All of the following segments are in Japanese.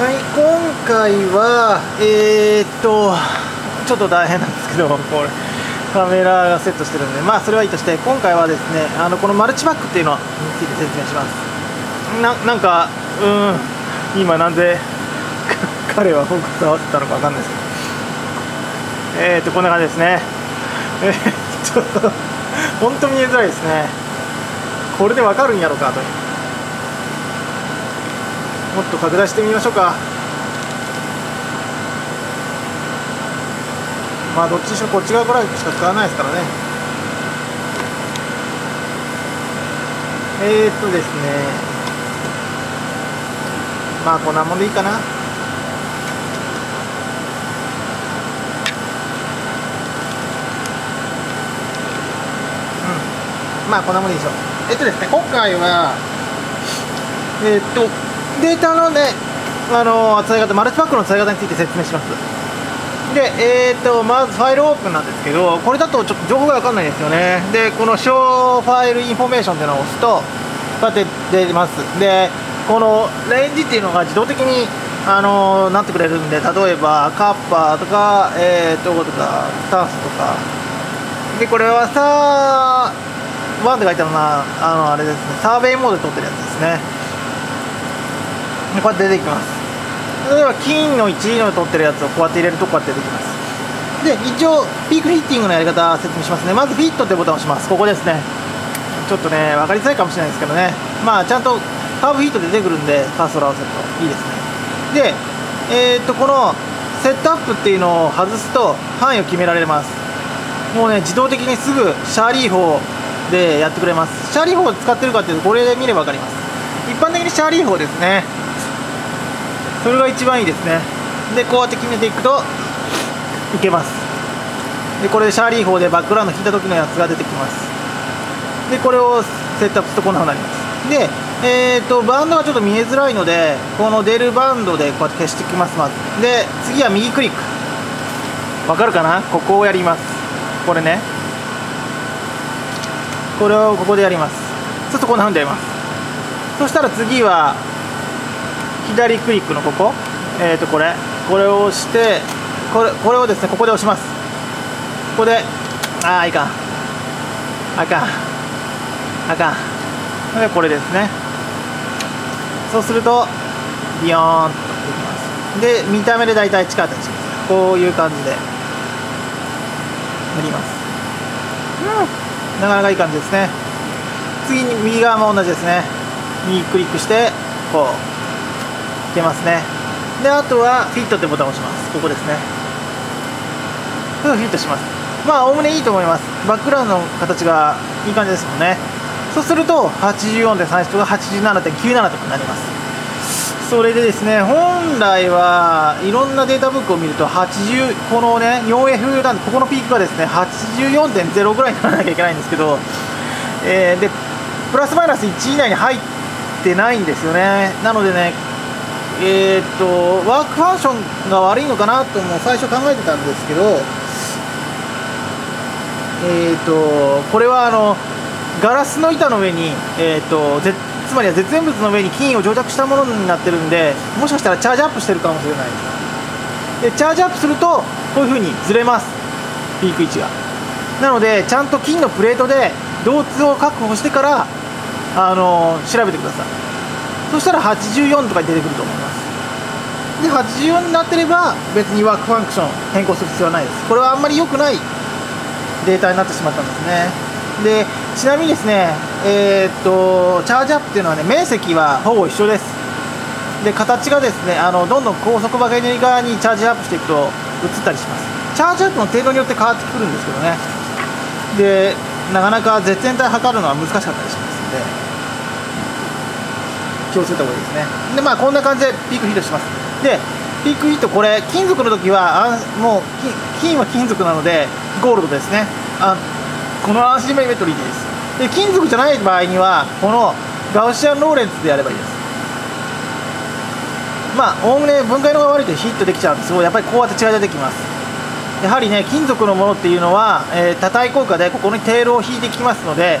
はい今回はえー、っとちょっと大変なんですけどこれカメラがセットしてるんでまあそれはいいとして今回はですねあのこのマルチバックっていうのについて説明します。なんかうん今なんで 彼はフォークス合わせたのか分かんないですけど。えー、っとこんな感じですね。えー、ちょっと本当見えづらいですね。これで分かるんやろうかと。もっと拡大してみましょうか。まあどっちにしろこっち側ぐらいしか使わないですからね。えー、っとですね。まあこんなもんでいいかな。うん。まあこんなもんでいいでしょう。えっとですね今回はえー、っとデータのねあの扱い方マルチパックの扱い方について説明します。でえー、っとまずファイルオープンなんですけどこれだとちょっと情報が分かんないですよね。でこの Show File Information っていうのを押すとこうやって出ます。でこのレンジっていうのが自動的にあのなってくれるんで例えばカッパーとかえー、っととかタンスとか。でこれはさ1って書いてあるのはあのあれですね。サーベイモードで撮ってるやつですね。こうやって出てきます。例えば金の1位の取ってるやつをこうやって入れるとこうやって出てきます。で一応ピークフィッティングのやり方説明しますね。まずフィットってボタンを押します。ここですね。ちょっとね分かりづらいかもしれないですけどね。まあちゃんとカーブヒート出てくるんでカーソル合わせるといいですね。でえー、っとこのセットアップっていうのを外すと範囲を決められます。もうね自動的にすぐシャーリー法でやってくれます。シャーリー法を使ってるかっていうとこれで見れば分かります。一般的にシャーリー法ですね。それが一番いいですね。でこうやって決めていくといけます。でこれでシャーリー法でバックグラウンド引いた時のやつが出てきます。でこれをセットアップするとこんな風になります。でえーと、バンドがちょっと見えづらいのでこの出るバンドでこうやって消していきます。まずで次は右クリック。わかるかな？ここをやります。これね。これをここでやります。そうするとこんな風にやります。そしたら次は左クリックのここ。えっ、ー、とこれ。これを押してこれこれをですねここで押します。ここでああいかん。あかん。あかん。でこれですね。そうするとビヨーンとできます。で見た目で大体近たちこういう感じで。塗ります。うん。なかなかいい感じですね。次に右側も同じですね。右クリックしてこう。いけますね。であとはフィットってボタンを押します。ここですね。フィットします。まあおおむねいいと思います。バックグラウンドの形がいい感じですもんね。そうすると84.31とか87.97とかになります。それでですね本来はいろんなデータブックを見ると80このね 4F なんでここのピークがですね84.0ぐらいにならなきゃいけないんですけど、えー、でプラスマイナス1以内に入ってないんですよね。なのでねえー、っとワークファンションが悪いのかなとも最初考えてたんですけどえー、っとこれはあのガラスの板の上に、えー、っとつまりは絶縁物の上に金を蒸着したものになってるんでもしかしたらチャージアップしてるかもしれない。でチャージアップするとこういうふうにずれます。ピーク位置が。なのでちゃんと金のプレートで導通を確保してからあの調べてください。そしたら84とかに出てくると思いますで84になってれば別にワークファンクション変更する必要はないです。これはあんまり良くないデータになってしまったんですね。でちなみにですねえー、っとチャージアップっていうのはね面積はほぼ一緒です。で形がですねあのどんどん高速バケネリ側にチャージアップしていくと映ったりします。チャージアップの程度によって変わってくるんですけどね。でなかなか絶縁体測るのは難しかったりしますんで気をつけた方がいいですね。でまあこんな感じでピークヒートします。でピークヒートこれ金属の時はあもう金は金属なのでゴールドですね。あこのアンシメトリーです。で金属じゃない場合にはこのガウシアンローレンツでやればいいです。まあおおむね分解のが悪いとヒットできちゃうんです。けどやっぱりこうやって違い出てきます。やはりね金属のものっていうのは、えー、多体効果でここにテールを引いてきますので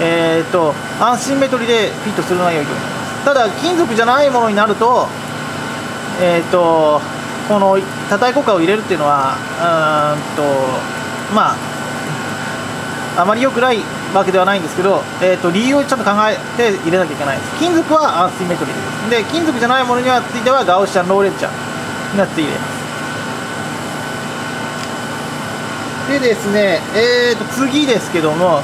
えー、っとアンシメトリーでフィットするのが良いと思います。ただ金属じゃないものになるとえっ、ー、とこの多体効果を入れるっていうのはうんとまああまり良くないわけではないんですけど、えーと、理由をちゃんと考えて入れなきゃいけないです金属はアンシメトリーですで金属じゃないものにはついてはガウシャンローレンチャンになって入れますでですね、えーと、次ですけども、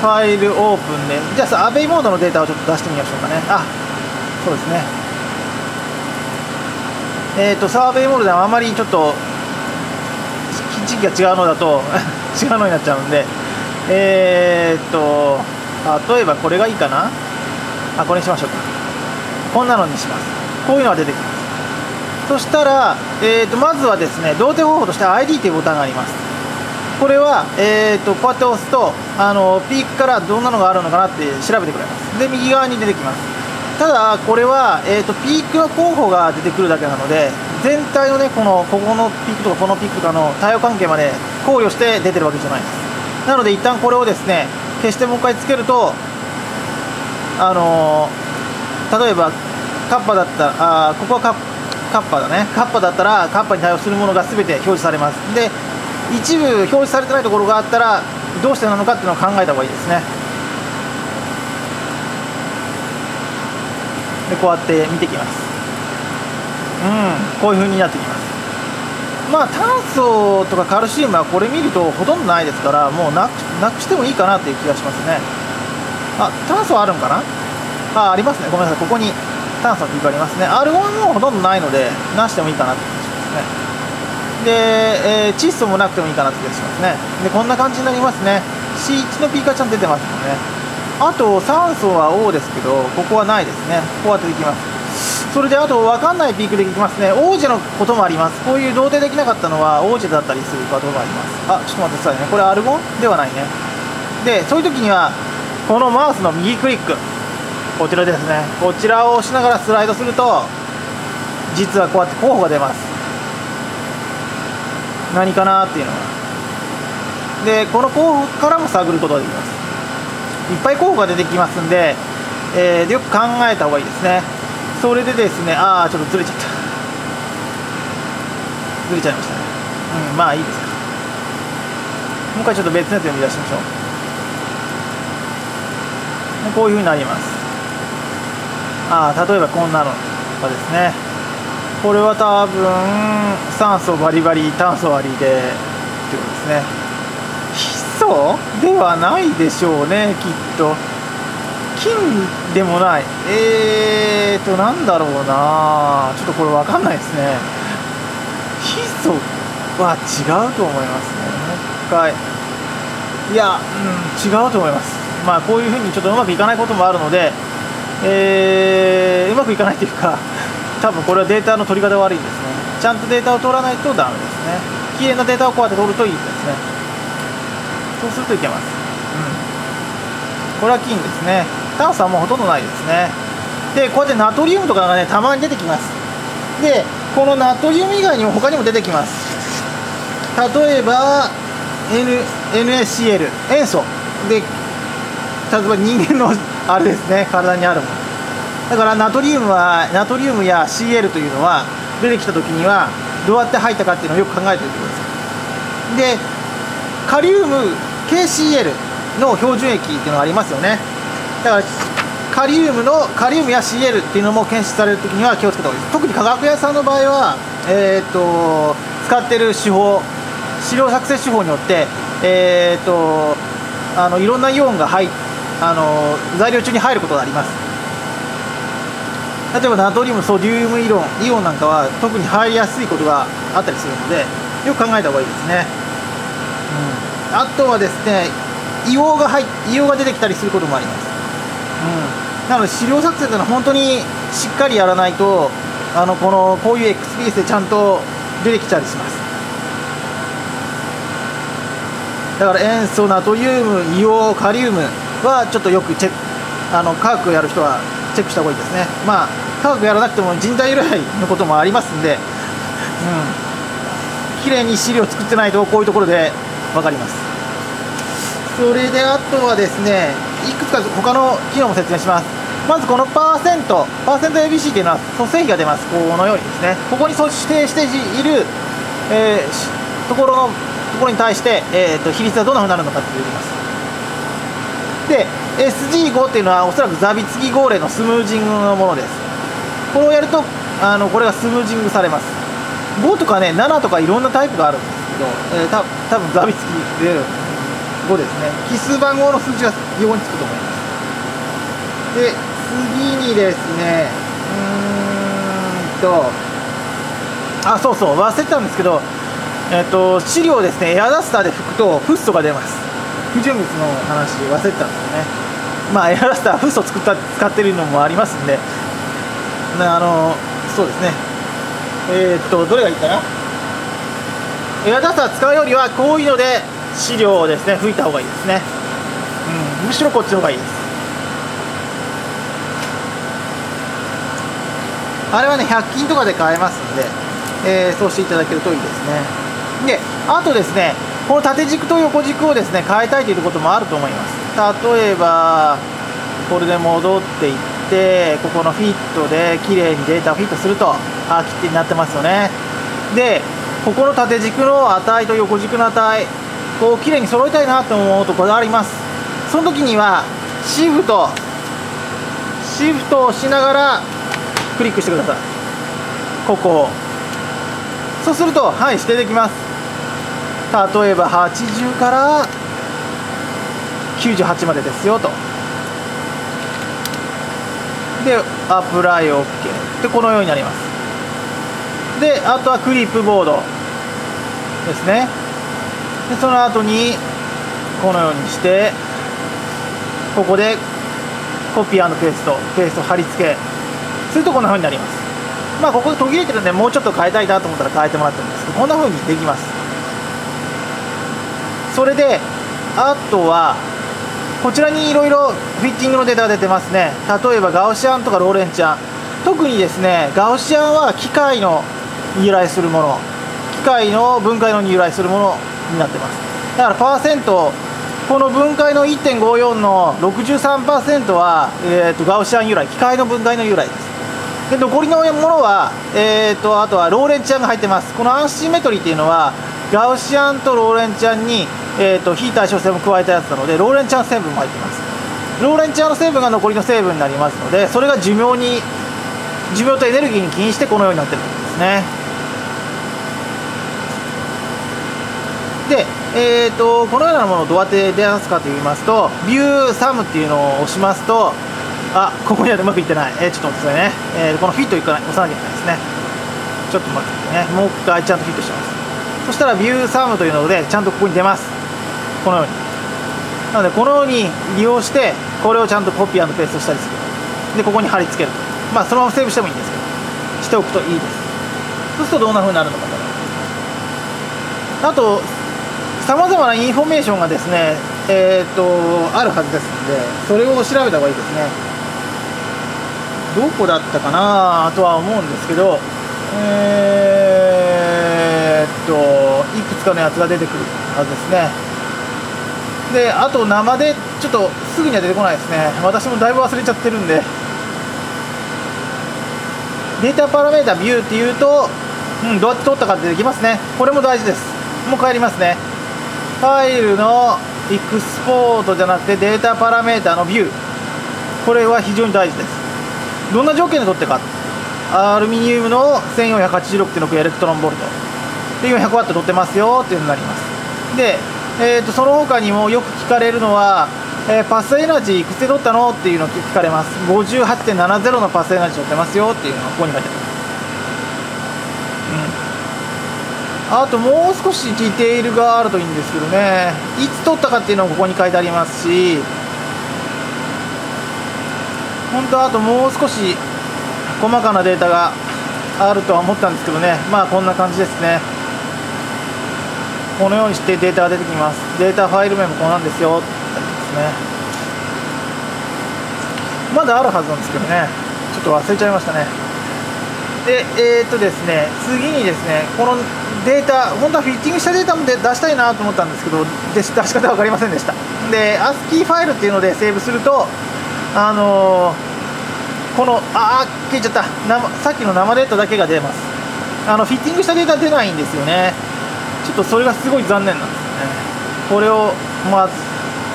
ファイルオープンで、じゃあさ、アベイモードのデータをちょっと出してみましょうかね。あそうですね。え、ー、と、サーベイモードではあまりちょっと、時期が違うのだと 違うのになっちゃうんで、えっ、ー、と、例えばこれがいいかな？あ、これにしましょうか。こんなのにします。こういうのが出てきます。そしたら、えーと、まずはですね同定方法として ID というボタンがありますこれは、えーと、こうやって押すとあのピークからどんなのがあるのかなって調べてくれますで右側に出てきますただこれは、えーと、ピークの候補が出てくるだけなので全体のねこのここのピークとかこのピークとかの対応関係まで考慮して出てるわけじゃないです。なので一旦これをですね消してもう一回つけるとあのー、例えばカッパだったらあここはカッカッパだね。カッパだったらカッパに対応するものが全て表示されます。で一部表示されてないところがあったらどうしてなのかっていうのを考えた方がいいですね。でこうやって見てきます。うんこういう風になってきます。まあ炭素とかカルシウムはこれ見るとほとんどないですからもうなくしてもいいかなっていう気がしますね。あ炭素あるんかな？あありますね。ごめんなさい。ここに炭素のピークありますね。アルゴンもほとんどないのでなしてもいいかなって気がしますね。で、えー、窒素もなくてもいいかなって気がしますね。でこんな感じになりますね。C1 のピークはちゃんと出てますもんね。あと酸素は O ですけどここはないですね。こうやってできます。それであと分かんないピークできますね。王者のこともあります。こういう同定できなかったのは王者だったりすることもあります。あちょっと待ってくださいね。これアルゴンではないね。でそういう時にはこのマウスの右クリック。こちらですね。こちらを押しながらスライドすると実はこうやって候補が出ます。何かなっていうのが。でこの候補からも探ることができます。いっぱい候補が出てきますんで、えー、よく考えた方がいいですね。それでですねああちょっとずれちゃった。ずれちゃいましたね。うんまあいいですか。もう一回ちょっと別のやつ読み出しましょう。こういうふうになります。ああ例えばこんなのとかですね。これは多分酸素バリバリ炭素割りでっていうことですね。ヒ素ではないでしょうねきっと。金でもない。えーとなんだろうな。ちょっとこれ分かんないですね。ヒ素は違うと思いますね。もう一回。いや、うん、違うと思います。まあこういうふうにちょっとうまくいかないこともあるのでえー、うまくいかないというか多分これはデータの取り方悪いですね。ちゃんとデータを取らないとダメですね。綺麗なデータをこうやって取るといいですね。そうするといけます。うん。これは金ですね。炭素はもうほとんどないですね。でこうやってナトリウムとかがねたまに出てきます。でこのナトリウム以外にも他にも出てきます。例えば N NaCl 塩素。で例えば人間のあれですね。体にあるもの。だからナトリウムはナトリウムや Cl というのは出てきた時にはどうやって入ったかっていうのをよく考えておいてください。でカリウム KCl の標準液っていうのがありますよね。だからカリウムのカリウムや Cl っていうのも検出される時には気をつけた方がいい。です特に化学屋さんの場合は、えーと、使ってる手法資料作成手法によって、えーと、あのいろんなイオンが入あの材料中に入ることがあります。例えばナトリウムソディウムイオンイオンなんかは特に入りやすいことがあったりするのでよく考えた方がいいですね、あとはですね硫黄が入硫黄が出てきたりすることもあります、うん、なので資料作成というのは本当にしっかりやらないとあのこのこういう XPS でちゃんと出てきたりします。だから塩素ナトリウム硫黄カリウムはちょっとよくチェックあの科学をやる人はチェックした方がいいですね。まあ科学やらなくても人体由来のこともありますんでうん。綺麗に資料作ってないとこういうところで分かりますそれであとはですねいくつか他の機能も説明します。まずこのパーセントパーセント ABC っていうのは組成比が出ます。このようにですね。ここに指定している、えー、ところのところに対して、えーと、比率はどんなふうになるのかって言います。で SG5 っていうのはおそらくザビツギ号令のスムージングのものです。これをやるとあのこれがスムージングされます。5とかね7とかいろんなタイプがあるんですけど、えー、た多分ザビツキで5ですね。奇数番号の数字が横につくと思います。で次にですねうーんとあそうそう忘れてたんですけどえっ、と資料ですねエアダスターで拭くとフッ素が出ます。不純物の話忘れてたんですよね。まあエアダスターフッ素作った使ってるのもありますんで。あのそうですね。えっ、とどれがいいかな？エアダスター使うよりはこういうので資料をですね拭いた方がいいですね、うん、むしろこっちの方がいいです。あれはね100均とかで買えますんで、えー、そうしていただけるといいですね。であとですねこの縦軸と横軸をですね変えたいということもあると思います。例えばこれで戻っていってここのフィットで綺麗にデータをフィットするとあ切手になってますよね。でここの縦軸の値と横軸の値こう綺麗に揃えたいなと思うところがあります。その時にはシフトシフトをしながらクリックしてください。ここを。そうするとはい指定できます。例えば80から98までですよと。でアプライ OK でこのようになります。であとはクリップボードですね。でその後にこのようにしてここでコピーペーストペースト貼り付け。するとこんな風になります。まあここ途切れてるんでもうちょっと変えたいなと思ったら変えてもらってもいいんです。けどこんな風にできます。それであとはこちらにいろいろフィッティングのデータが出てますね。例えばガウシアンとかローレンチャン。特にですねガウシアンは機械の由来するもの。機械の分解のに由来するもの。になってます。だからパーセントこの分解の1.54の63%は、えーと、ガウシアン由来機械の分解の由来です。で残りのものは、えーと、あとはローレンチャンが入ってます。このアンシメトリーっていうのはガウシアンとローレンチャンに、えーと、非対称性も加えたやつなのでローレンチャン成分も入ってます。ローレンチャンの成分が残りの成分になりますのでそれが寿命に寿命とエネルギーに起因してこのようになってるんですね。で、えーと、このようなものをどうやって出すかと言いますと、ビューサムっていうのを押しますと、あここにはうまくいってない、えー、ちょっと待ってくださいね、えー、このフィットいかない押さなきゃいけないですね、ちょっと待ってね、もう一回ちゃんとフィットします。そしたらビューサムというので、ちゃんとここに出ます、このように。なので、このように利用して、これをちゃんとコピーペーストしたりする。で、ここに貼り付ける。まあ、そのままセーブしてもいいんですけど、しておくといいです。そうするとどんな風になるのかと。あと、さまざまなインフォメーションがですね、えーと、あるはずですのでそれを調べた方がいいですね。どこだったかな？とは思うんですけどえー、っといくつかのやつが出てくるはずですね。であと生でちょっとすぐには出てこないですね。私もだいぶ忘れちゃってるんで。データパラメータビューっていうと、うん、どうやって取ったかってできますね。これも大事です。もう帰りますね。ファイルのエクスポートじゃなくてデータパラメータのビュー。これは非常に大事です。どんな条件で取ってか？アルミニウムの1486.6エレクトロンボルト。で 400W 取ってますよっていうのになります。で、えーと、その他にもよく聞かれるのは、えー、パスエナジーいくつで取ったの？っていうのを聞かれます。58.70のパスエナジー取ってますよっていうのがここに書いてあります。あともう少しディテールがあるといいんですけどね。いつ撮ったかっていうのもここに書いてありますし。本当はあともう少し細かなデータがあるとは思ったんですけどね。まあこんな感じですね。このようにしてデータが出てきます。データファイル名もこうなんですよ。ってですね。まだあるはずなんですけどね。ちょっと忘れちゃいましたね。でえー、っとですね。次にですね。このデータ、本当はフィッティングしたデータも出したいなと思ったんですけど、出し方分かりませんでした。で、ASCII ファイルっていうのでセーブすると、あのこのああ消えちゃった。生さっきの生データだけが出ます。あのフィッティングしたデータ出ないんですよね。ちょっとそれがすごい残念なんですね。これをまあ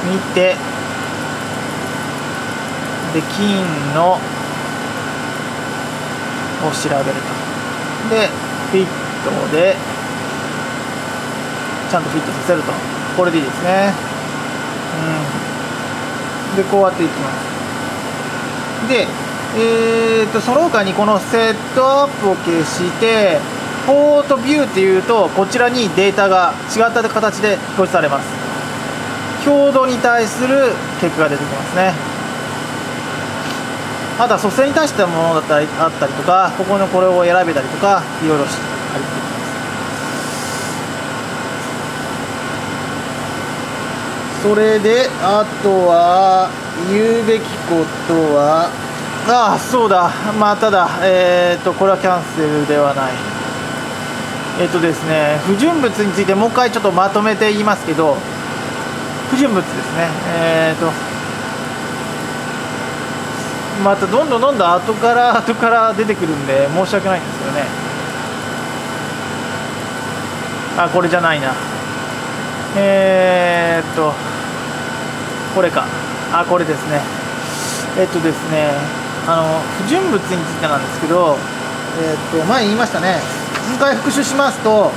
見てで金のを調べると。でフィットでちゃんとフィットさせると。これでいいですね。うん。でこうやっていきます。でえーとその他にこのセットアップを消してポートビューっていうとこちらにデータが違った形で表示されます。強度に対する結果が出てきますね。あとは蘇生に対してのものだったりあったりとかここのこれを選べたりとかいろいろしてありそれであとは言うべきことはああそうだ。まあただえっ、ー、とこれはキャンセルではない。えっ、ー、とですね不純物についてもう一回ちょっとまとめて言いますけど不純物ですね。えっ、ー、とまたどんどんどんどん後から 後から出てくるんで申し訳ないんですけどね。あこれじゃないな。えー、っとこれか。あこれですね。えっとですねあの不純物についてなんですけどえっと前言いましたね。もう一回復習しますと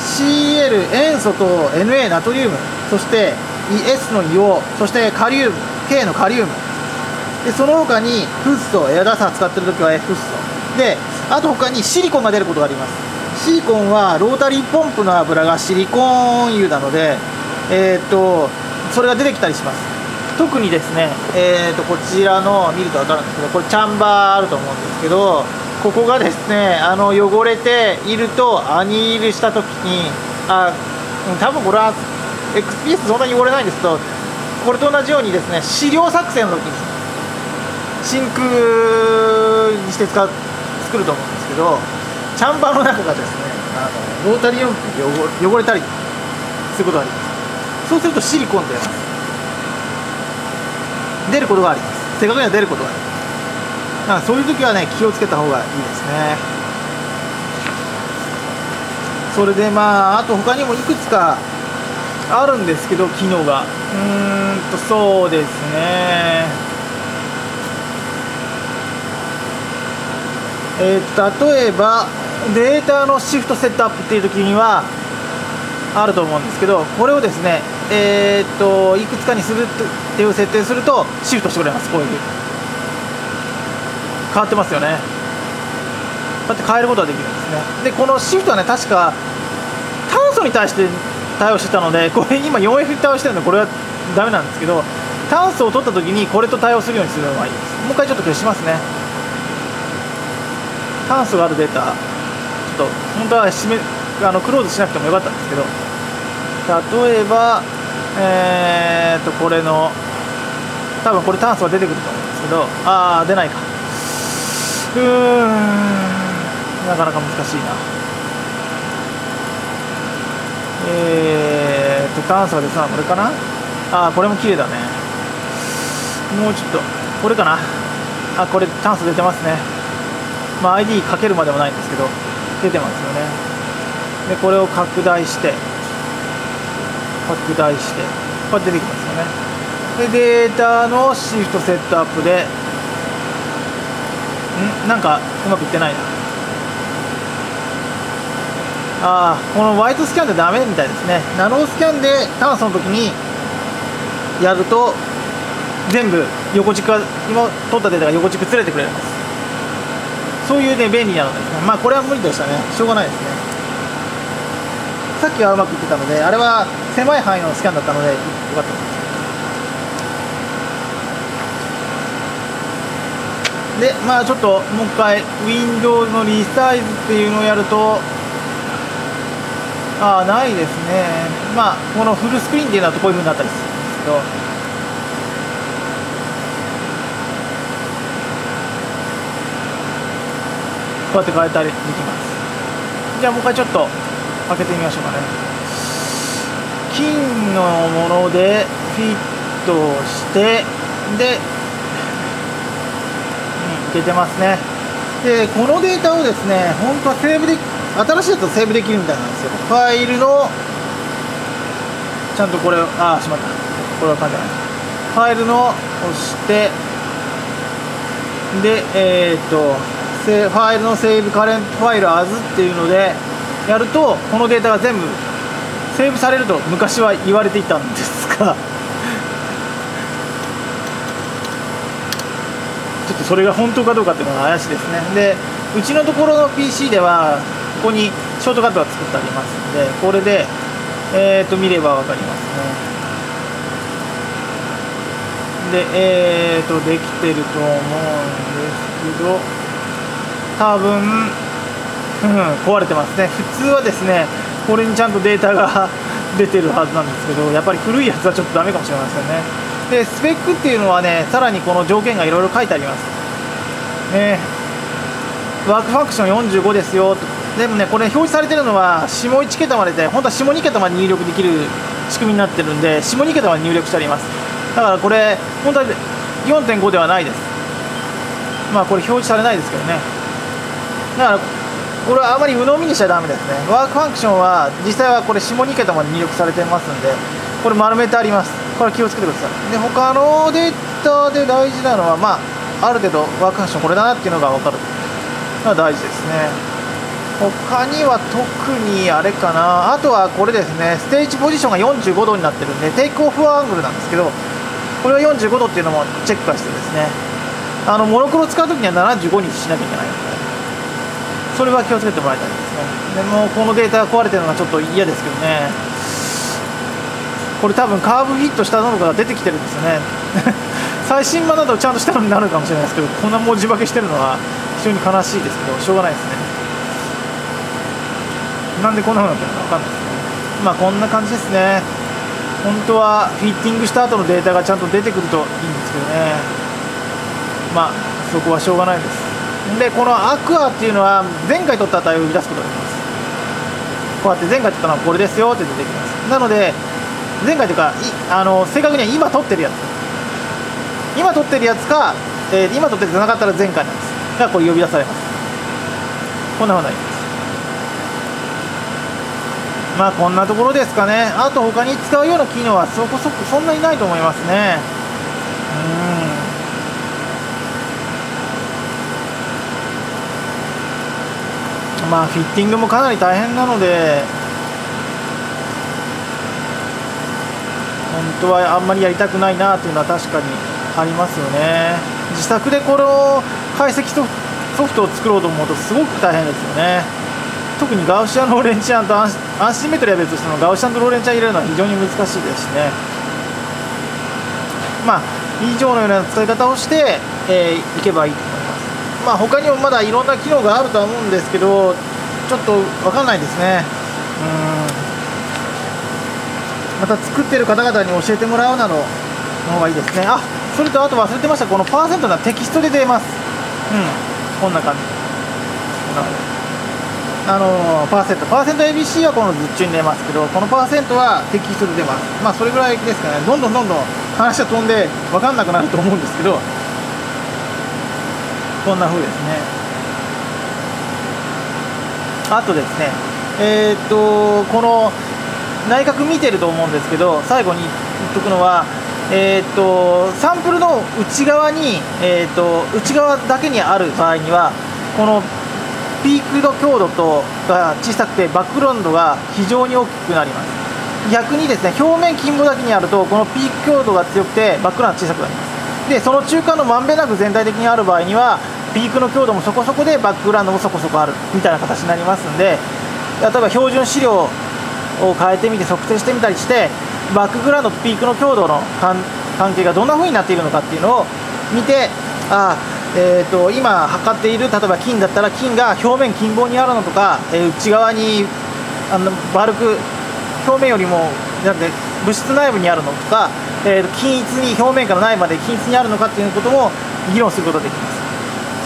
Cl 塩素と Na ナトリウムそして S の硫黄そしてカリウム K のカリウム。でその他にフッ素エアガス使ってる時はフッ素。であと他にシリコンが出ることがあります。シリコンはロータリーポンプの油がシリコン油なのでえー、っとそれが出てきたりします。特にですね、えー、とこちらの見ると分かるんですけどこれチャンバーあると思うんですけどここがですねあの汚れているとアニールした時にあ多分これは XPS そんなに汚れないんですけどこれと同じようにですね飼料作戦の時に真空にして使う作ると思うんですけどチャンバーの中がですねあのロータリーン汚れたりすることがあります。そうするとシリコンで出ることがあります。正確には出ることがあります。だからそういう時はね気をつけた方がいいですね。それでまああと他にもいくつかあるんですけど機能が。うーんとそうですね。えー、例えばデータのシフトセットアップっていう時にはあると思うんですけどこれをですねえー、っといくつかにするっていう設定するとシフトしてくれますこういう。変わってますよね。こうやって変えることができるんですね。でこのシフトはね確か炭素に対して対応してたのでこれ今 4F に対応してるのでこれはダメなんですけど炭素を取った時にこれと対応するようにするのがいいです。もう一回ちょっと消しますね。炭素があるデータ。と本当は締めあのクローズしなくてもよかったんですけど例えばえー、っとこれの多分これ炭素が出てくると思うんですけどああ出ないか。うーんなかなか難しいな。えー、っと炭素が出そうなこれかな？ああこれも綺麗だね。もうちょっとこれかな？あこれ炭素出てますね。まあ ID かけるまでもないんですけど。出てますよね。でこれを拡大して。拡大して。こうやって出てきますよね。でデータのシフトセットアップでん？なんかうまくいってないな。あこのワイトスキャンでダメみたいですね。ナノスキャンで炭素の時にやると全部横軸が今取ったデータが横軸ずれてくれます。そういうね便利なのですね。まあこれは無理でしたね。しょうがないですね。さっきはうまくいってたのであれは狭い範囲のスキャンだったのでよかったです。でまあちょっともう一回 Windows のリサイズっていうのをやるとああないですね。まあこのフルスクリーンっていうのはこういうふうになったりするんですけどこうやって変えたりできます。じゃあもう一回ちょっと開けてみましょうかね。金のものでフィットしてでうん、いけてますね。でこのデータをですね本当はセーブで新しいやつをセーブできるみたいなんですよ。ファイルのちゃんとこれをああしまった。これは感じないファイルの押してでえー、っとファイルのセーブカレントファイルアズっていうのでやるとこのデータが全部セーブされると昔は言われていたんですが。ちょっとそれが本当かどうかっていうのが怪しいですね。でうちのところの PC ではここにショートカットが作ってありますのでこれで、えー、と見れば分かりますね。でえー、とできてると思うんですけど。多分、うん、壊れてますね。普通はですねこれにちゃんとデータが 出てるはずなんですけどやっぱり古いやつはちょっとダメかもしれませんね。でスペックっていうのはねさらにこの条件がいろいろ書いてあります。ね。ワークファクション45ですよ。でもねこれ表示されてるのは下1桁までで本当は下2桁まで入力できる仕組みになってるんで下2桁まで入力してあります。だからこれ本当は4.5ではないです。まあこれ表示されないですけどね。からこれはあまり鵜呑みにしちゃだめですね。ワークファンクションは実際はこれ下2桁まで入力されてますんでこれ丸めてあります。これ気をつけてください。で他のデータで大事なのはまあある程度ワークファンクションこれだなっていうのが分かる。のが大事ですね。他には特にあれかな。あとはこれですね。ステージポジションが45度になってるんでテイクオフアングルなんですけどこれは45度っていうのもチェックしてですね。あのモノクロ使う時には75にしなきゃいけない。それは気をつけてもらいたいですね。でもこのデータが壊れてるのがちょっと嫌ですけどね。これ多分カーブフィットしたのが出てきてるんですよね。最新版だとちゃんとしたのになるかもしれないですけどこんな文字化けしてるのは非常に悲しいですけどしょうがないですね。なんでこんな風になってるのか分かんないですね。まあこんな感じですね。本当はフィッティングした後のデータがちゃんと出てくるといいんですけどね。まあそこはしょうがないです。でこのアクアっていうのは前回取った値を生み出すことができます。こうやって前回取ったのはこれですよって出てきます。なので前回というかあの正確には今取ってるやつ。今取ってるやつか、えー、今取ってるじゃなかったら前回なんです。がこう呼び出されます。こんなふうになります。まあこんなところですかね。あと他に使うような機能はそこそこそんなにないと思いますね。うんまあフィッティングもかなり大変なので本当はあんまりやりたくないなというのは確かにありますよね。自作でこの解析ソフトを作ろうと思うとすごく大変ですよね。特にガウシアンローレンチャンとアンシンメトリーは別としてもガウシアンとローレンチャン入れるのは非常に難しいですしね。まあ以上のような使い方をして、えー、いけばいいと思います。まあ他にもまだいろんな機能があるとは思うんですけどちょっと分かんないですね。うん。また作ってる方々に教えてもらうなどの方がいいですね。あそれとあと忘れてました。このパーセントがテキストで出ます。うん。こんな感じ。こんな感じあのパーセント。パーセント ABC はこの図中に出ますけどこのパーセントはテキストで出ます。まあそれぐらいですかね。どんどんどんどん話が飛んで分かんなくなると思うんですけど。こんな風ですね。あとですねえー、っとこの内角見てると思うんですけど最後に言っとくのはえー、っとサンプルの内側に、えー、っと内側だけにある場合にはこのピークの強度とが小さくてバックグラウンドが非常に大きくなります。逆にですね表面金棒だけにあるとこのピーク強度が強くてバックグラウンド小さくなります。でその中間のまんべんなく全体的にある場合にはピークの強度もそこそこでバックグラウンドもそこそこあるみたいな形になりますんで例えば標準資料を変えてみて測定してみたりしてバックグラウンドとピークの強度の関係がどんな風になっているのかっていうのを見てあえーと、今測っている例えば金だったら金が表面金棒にあるのとか、えー、内側にあの丸く表面よりもなくて物質内部にあるのとか、えー、均一に表面から内部まで均一にあるのかっていうことも議論することができます。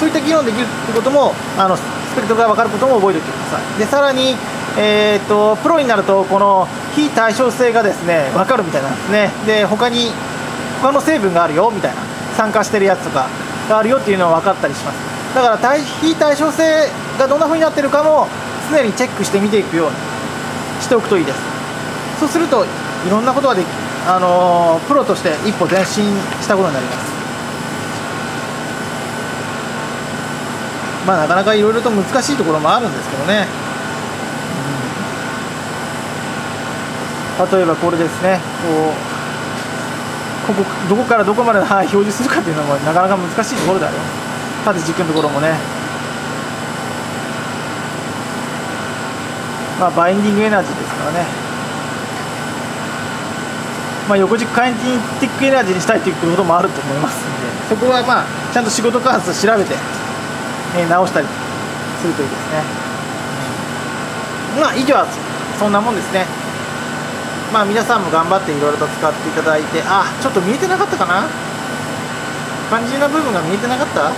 そういった議論できるってこともあのスペクトが分かることも覚えておいてください。でさらに、えーと、プロになるとこの非対称性がですね分かるみたいなんですね。で他に他の成分があるよみたいな酸化してるやつとかがあるよっていうのは分かったりします。だから対非対称性がどんな風になってるかも常にチェックして見ていくようにしておくといいです。そうするといろんなことができあの、プロとして一歩前進したことになります。まあなかなかいろいろと難しいところもあるんですけどね、うん、例えばこれですね。こうここどこからどこまで、はい、表示するかっていうのもなかなか難しいところだよ。縦軸のところもね。まあバインディングエナジーですからね。まあ横軸カイネティックエナジーにしたいということもあると思いますんで。そこはまあちゃんと仕事開発調べて。え直したりするといいですね。まあ以上はそんなもんですね。まあ皆さんも頑張っていろいろと使っていただいてあちょっと見えてなかったかな？肝心な部分が見えてなかった？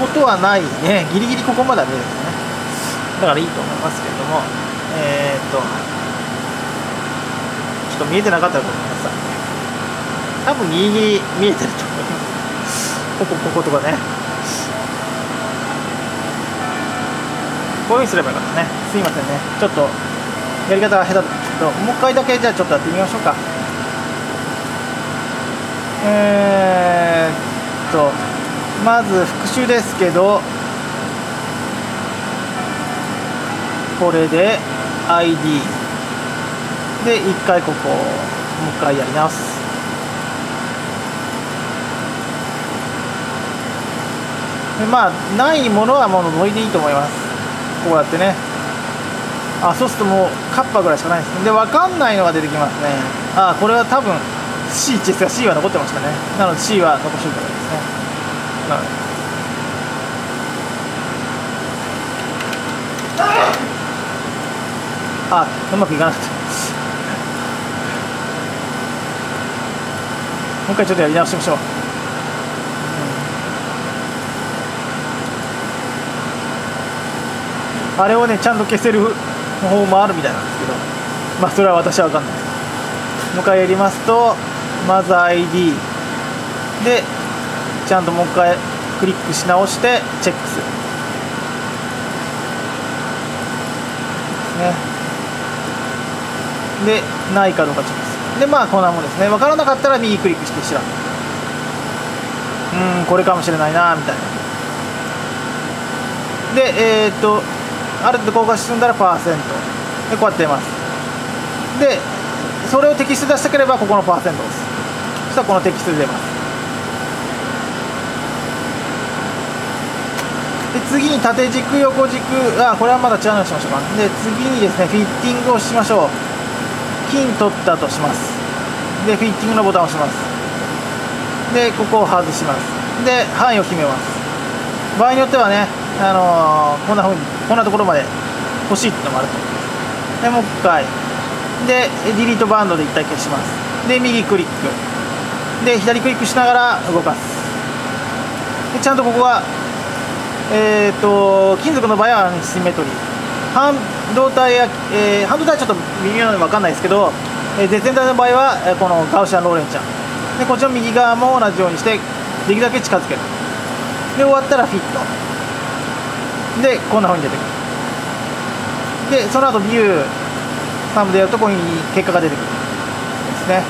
ことはないね。ギリギリここまでは見えるんですね。だからいいと思いますけれども。えー、っとちょっと見えてなかったらごめんなさい多分ギリギリ見えてると思います。こここことかね。こういうふうにすればよかったね。すいませんね。ちょっとやり方が下手だけどもう一回だけじゃあちょっとやってみましょうか。えー、っとまず復習ですけどこれで ID で1回ここもう一回やり直す。まあないものはもう除いていいと思います。こうやってね。あそうするともうカッパぐらいしかないですね。で分かんないのが出てきますね。あこれは多分 C ですが C は残ってましたね。なので C は残しておいた方がいいですね。なので。あうまくいかなかった。もう一回ちょっとやり直しましょう。あれをねちゃんと消せる方法もあるみたいなんですけど。まあそれは私は分かんないです。もう一回やりますとまず ID でちゃんともう一回クリックし直してチェックする。ですね。でないかどうかチェックする。でまあこんなもんですね。分からなかったら右クリックして調べうんこれかもしれないなみたいな。でえー、っとある程度効果進んだらパーセント。でこうやって出ます。でそれをテキスト出したければここのパーセントです。そしたらこのテキストで出ます。で次に縦軸横軸あこれはまだ違うのにしましょうか。で次にですねフィッティングをしましょう。金取ったとします。でフィッティングのボタンを押します。でここを外します。で範囲を決めます。場合によってはねあのー、こんなふうにこんなところまで欲しいっていうのもあるとでもう一回。でディリートバンドで一体消します。で右クリックで左クリックしながら動かす。でちゃんとここはえっ、ー、と金属の場合はシンメトリー半導体や、えー、半導体はちょっと微妙なの分かんないですけど、えー、絶縁体の場合は、えー、このガウシャンローレンチャン。でこっちの右側も同じようにしてできるだけ近づける。で終わったらフィット。でこんなふうに出てくる。でその後ビューサムでやるとここに結果が出てくる。ですね。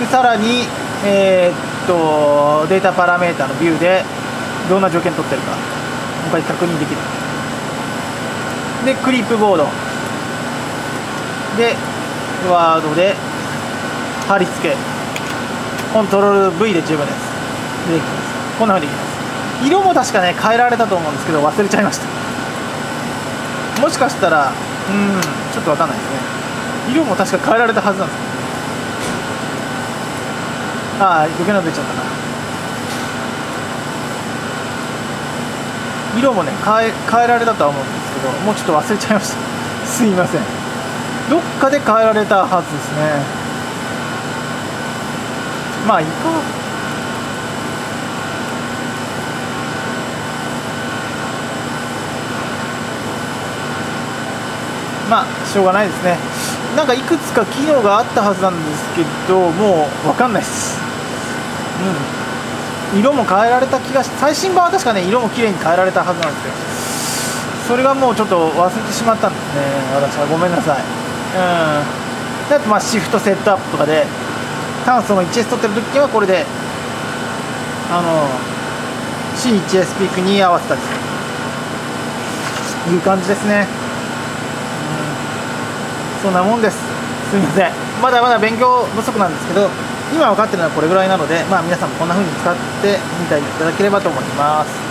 でさらにえー、っとデータパラメータのビューでどんな条件取ってるかもう一回確認できる。でクリップボード。でワードで貼り付け。コントロール V で十分です。できます。こんなふうにできます。色も確かね変えられたと思うんですけど忘れちゃいました。もしかしたらうんちょっと分かんないですね。色も確か変えられたはずなんです。ああ余計なの出ちゃったな。色もね変え変えられたとは思うんですけどもうちょっと忘れちゃいました。すいません。どっかで変えられたはずですね。まあいいか。まあしょうがないですね。なんかいくつか機能があったはずなんですけどもう分かんないです。うん。色も変えられた気がし最新版は確かね色も綺麗に変えられたはずなんですよ。それがもうちょっと忘れてしまったんですね。私は。ごめんなさい。うん。だってまあシフトセットアップとかで炭素の 1S 取ってる時はこれであの C1S ピークに合わせたりいう感じですね、そんなもんです。すみません。まだまだ勉強不足なんですけど今分かってるのはこれぐらいなのでまあ皆さんもこんな風に使ってみていただければと思います。